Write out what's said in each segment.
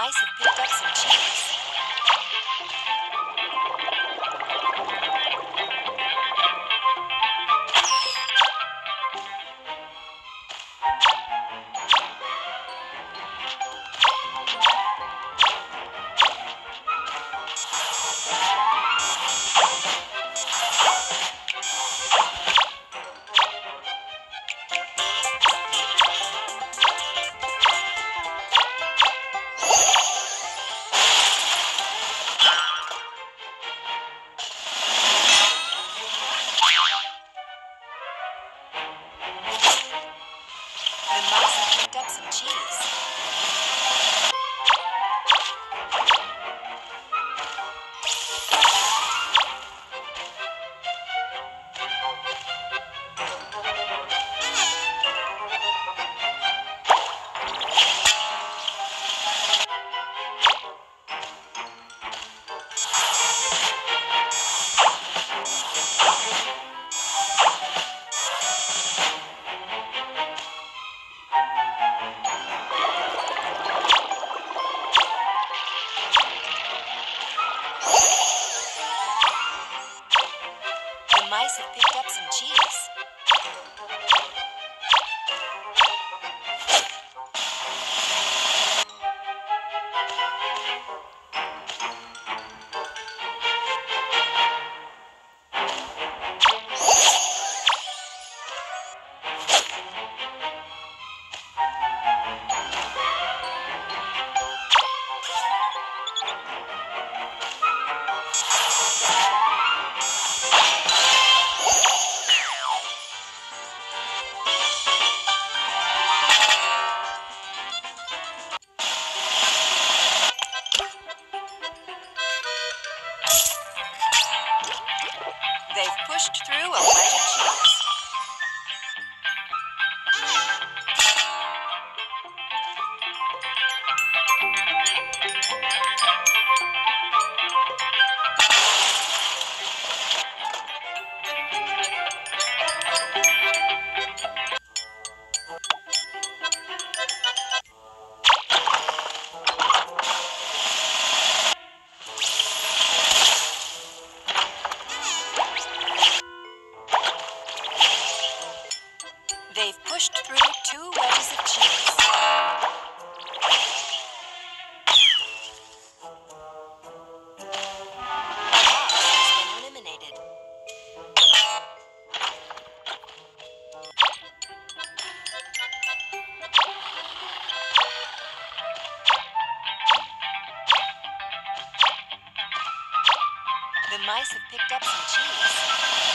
Mice have picked up some cheese. Mice have picked up some cheese. The mice have picked up some cheese.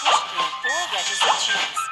custam todas as atividades.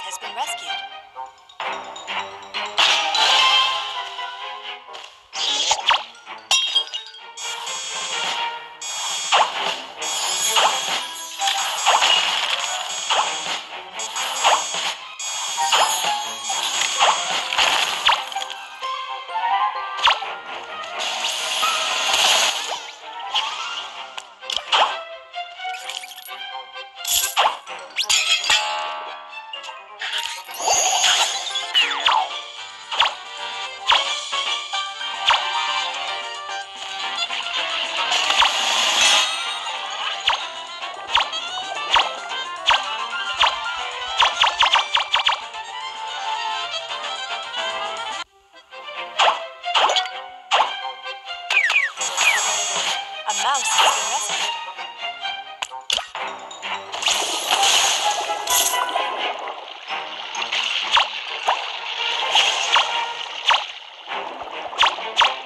has been rescued.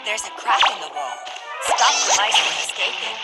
There's a crack in the wall. Stop the mice from escaping.